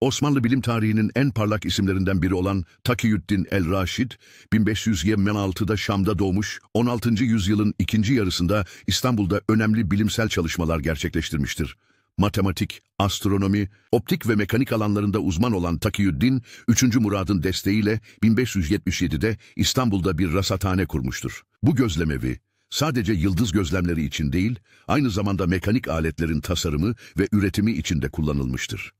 Osmanlı bilim tarihinin en parlak isimlerinden biri olan Takiyüddin el-Raşid, 1526'da Şam'da doğmuş, 16. yüzyılın ikinci yarısında İstanbul'da önemli bilimsel çalışmalar gerçekleştirmiştir. Matematik, astronomi, optik ve mekanik alanlarında uzman olan Takiyüddin, 3. Murad'ın desteğiyle 1577'de İstanbul'da bir rasathane kurmuştur. Bu gözlemevi, sadece yıldız gözlemleri için değil, aynı zamanda mekanik aletlerin tasarımı ve üretimi için de kullanılmıştır.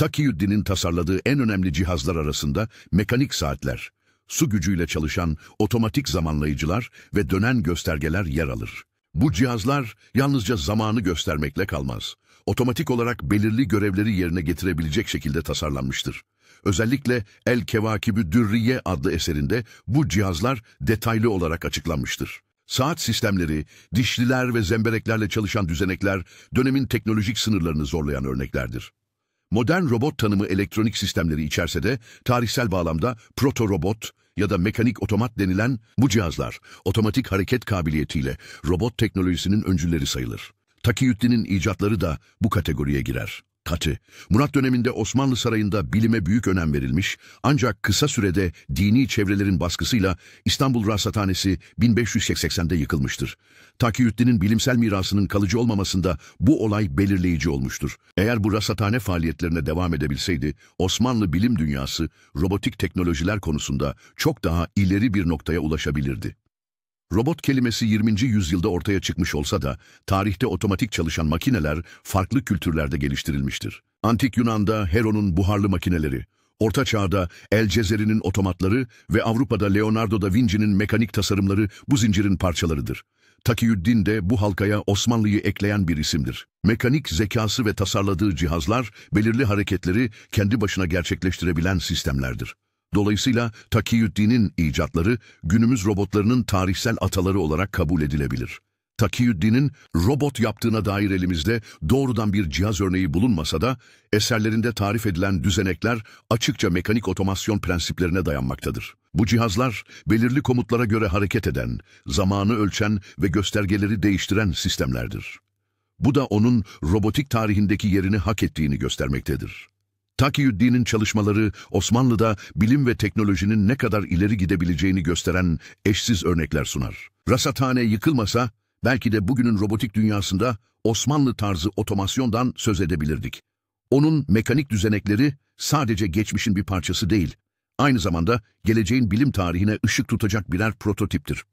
Takiyüddin'in tasarladığı en önemli cihazlar arasında mekanik saatler, su gücüyle çalışan otomatik zamanlayıcılar ve dönen göstergeler yer alır. Bu cihazlar yalnızca zamanı göstermekle kalmaz. Otomatik olarak belirli görevleri yerine getirebilecek şekilde tasarlanmıştır. Özellikle El Kevakibü Dürriye adlı eserinde bu cihazlar detaylı olarak açıklanmıştır. Saat sistemleri, dişliler ve zembereklerle çalışan düzenekler dönemin teknolojik sınırlarını zorlayan örneklerdir. Modern robot tanımı elektronik sistemleri içerse de tarihsel bağlamda proto-robot ya da mekanik otomat denilen bu cihazlar otomatik hareket kabiliyetiyle robot teknolojisinin öncüleri sayılır. Takiyüddin'in icatları da bu kategoriye girer. Katı, Murat döneminde Osmanlı Sarayı'nda bilime büyük önem verilmiş ancak kısa sürede dini çevrelerin baskısıyla İstanbul Rasathanesi 1580'de yıkılmıştır. Takiyüddin'in bilimsel mirasının kalıcı olmamasında bu olay belirleyici olmuştur. Eğer bu rasathane faaliyetlerine devam edebilseydi, Osmanlı bilim dünyası robotik teknolojiler konusunda çok daha ileri bir noktaya ulaşabilirdi. Robot kelimesi 20. yüzyılda ortaya çıkmış olsa da tarihte otomatik çalışan makineler farklı kültürlerde geliştirilmiştir. Antik Yunan'da Heron'un buharlı makineleri, Orta Çağ'da El Cezeri'nin otomatları ve Avrupa'da Leonardo da Vinci'nin mekanik tasarımları bu zincirin parçalarıdır. Takiyüddin de bu halkaya Osmanlı'yı ekleyen bir isimdir. Mekanik zekası ve tasarladığı cihazlar belirli hareketleri kendi başına gerçekleştirebilen sistemlerdir. Dolayısıyla Takiyüddin'in icatları günümüz robotlarının tarihsel ataları olarak kabul edilebilir. Takiyüddin'in robot yaptığına dair elimizde doğrudan bir cihaz örneği bulunmasa da eserlerinde tarif edilen düzenekler açıkça mekanik otomasyon prensiplerine dayanmaktadır. Bu cihazlar belirli komutlara göre hareket eden, zamanı ölçen ve göstergeleri değiştiren sistemlerdir. Bu da onun robotik tarihindeki yerini hak ettiğini göstermektedir. Takiyüddin'in çalışmaları Osmanlı'da bilim ve teknolojinin ne kadar ileri gidebileceğini gösteren eşsiz örnekler sunar. Rasathane yıkılmasa belki de bugünün robotik dünyasında Osmanlı tarzı otomasyondan söz edebilirdik. Onun mekanik düzenekleri sadece geçmişin bir parçası değil, aynı zamanda geleceğin bilim tarihine ışık tutacak birer prototiptir.